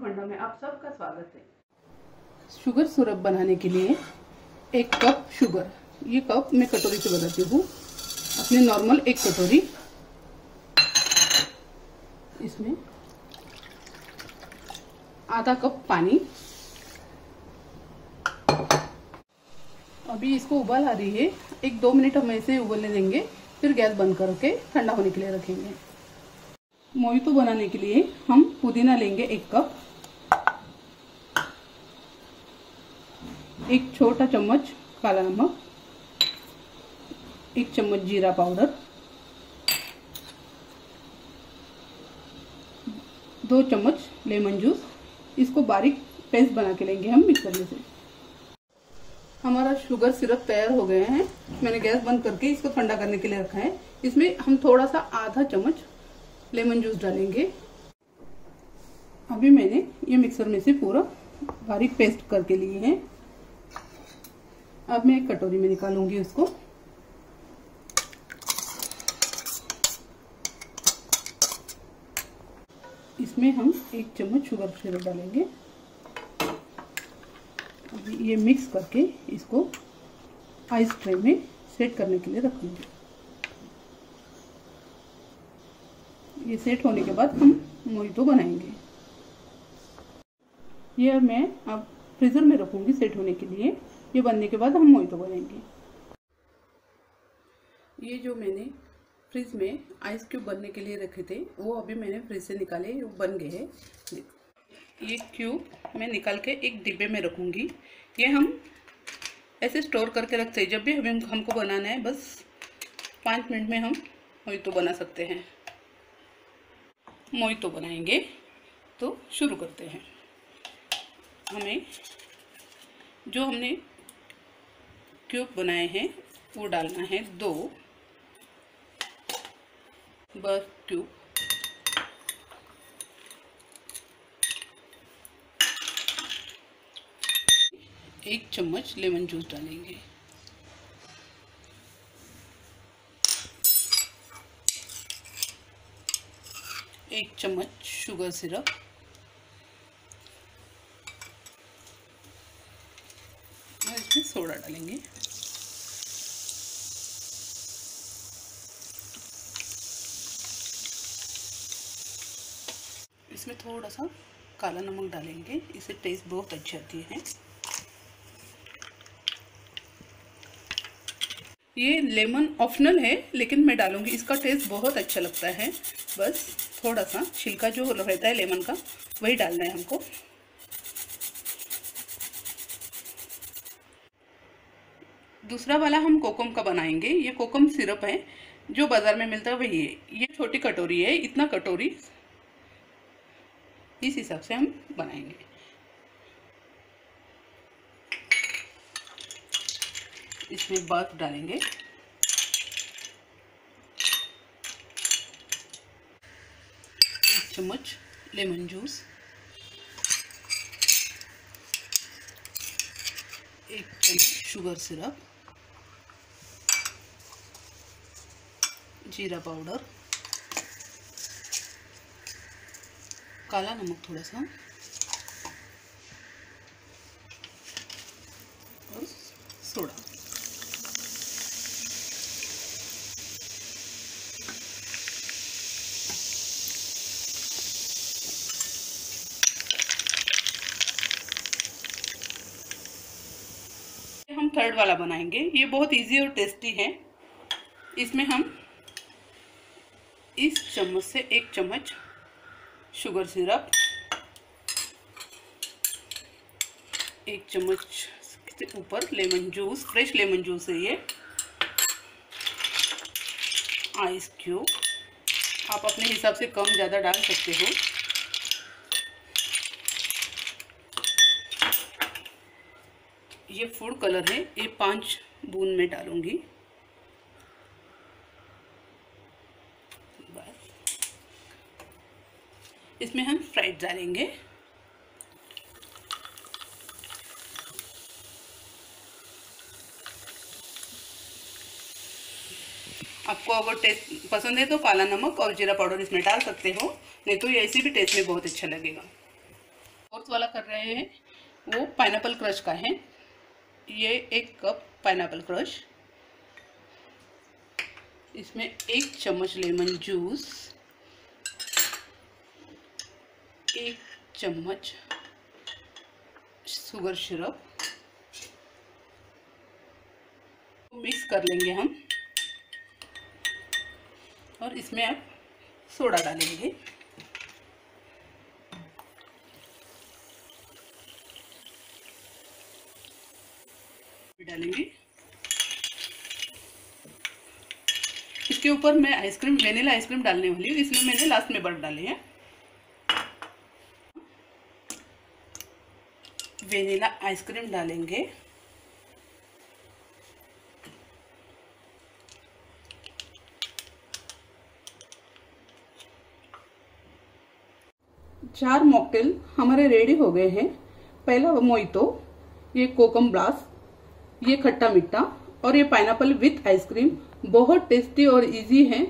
फंडा में आप सबका स्वागत है। शुगर सिरप बनाने के लिए एक कप शुगर ये कप मैं कटोरी से बनाती हूँ। अपने नॉर्मल एक कटोरी। इसमें आधा कप पानी। अभी इसको उबाल आ रही है। एक दो मिनट हम ऐसे उबलने देंगे, फिर गैस बंद करके ठंडा होने के लिए रखेंगे। मोहितो बनाने के लिए हम पुदीना लेंगे एक कप एक छोटा चम्मच काला नमक, एक चम्मच जीरा पाउडर, दो चम्मच लेमन जूस। इसको बारीक पेस्ट बना के लेंगे हम मिक्सर में से। हमारा शुगर सिरप तैयार हो गए हैं। मैंने गैस बंद करके इसको ठंडा करने के लिए रखा है। इसमें हम थोड़ा सा आधा चम्मच लेमन जूस डालेंगे। अभी मैंने ये मिक्सर में से पूरा बारीक पेस्ट करके लिए हैं। अब मैं एक कटोरी में निकालूँगी उसको। इसमें हम एक चम्मच शुगर सिरप डालेंगे। ये मिक्स करके इसको आइस ट्रे में सेट करने के लिए रखेंगे। ये सेट होने के बाद हम मोहितो बनाएँगे। ये मैं अब फ्रीजर में रखूँगी सेट होने के लिए। ये बनने के बाद हम मोहितो बनाएँगे ये जो मैंने फ्रिज में आइस क्यूब बनने के लिए रखे थे, वो अभी मैंने फ्रिज से निकाले, वो बन गए हैं। ये क्यूब मैं निकाल के एक डिब्बे में रखूँगी। ये हम ऐसे स्टोर करके रखते हैं, जब भी हमें हमको बनाना है, बस पाँच मिनट में हम मोहितो बना सकते हैं। मोहितो बनाएँगे तो शुरू करते हैं। हमें जो हमने क्यूब बनाए हैं, वो डालना है दो बस क्यूब एक चम्मच लेमन जूस डालेंगे। एक चम्मच शुगर सिरप और इसमें सोडा डालेंगे। इसमें थोड़ा सा काला नमक डालेंगे। इससे टेस्ट बहुत अच्छी आती है। ये लेमन ऑप्शनल है, लेकिन मैं डालूँगी। इसका टेस्ट बहुत अच्छा लगता है। बस थोड़ा सा छिलका जो रहता है लेमन का, वही डालना है हमको। दूसरा वाला हम कोकम का बनाएँगे। ये कोकम सिरप है, जो बाज़ार में मिलता है, वही है। ये छोटी कटोरी है, इतना कटोरी। इस हिसाब से हम बनाएँगे। इसमें बर्फ़ डालेंगे। एक चम्मच लेमन जूस। एक चम्मच शुगर सिरप। जीरा पाउडर। काला नमक थोड़ा सा और सोडा। हम थर्ड वाला बनाएँगे। ये बहुत इजी और टेस्टी है। इसमें हम इस चम्मच से एक चम्मच शुगर सिरप, एक चम्मच के ऊपर lemon juice, fresh lemon juice है ये, आइस क्यूब। आप अपने हिसाब से कम ज़्यादा डाल सकते हो। ये फ़ूड कलर है, ये पाँच बूंद में डालूँगी बस इसमें हम फ्राइड डालेंगे। आपको अगर टेस्ट पसंद है तो काला नमक और जीरा पाउडर इसमें डाल सकते हो, नहीं तो ये ऐसे भी टेस्ट में बहुत अच्छा लगेगा। फोर्थ वाला कर रहे हैं, वो पाइनएप्पल क्रश का है। ये एक कप पाइनएप्पल क्रश। इसमें एक चम्मच लेमन जूस। एक चम्मच शुगर सिरप। मिक्स कर लेंगे हम। और इसमें अब सोडा डालेंगे। डालेंगे। इसके ऊपर मैं आइसक्रीम वेनिला आइसक्रीम डालने वाली हूँ। इसमें मैंने लास्ट में बर्फ़ डाले हैं। वेनिला आइसक्रीम डालेंगे। चार मॉकटेल हमारे रेडी हो गए हैं। पहला मोइतो, ये कोकम ब्लास ये खट्टा मीठा और ये पाइनएप्पल विथ आइसक्रीम। बहुत टेस्टी और इजी है।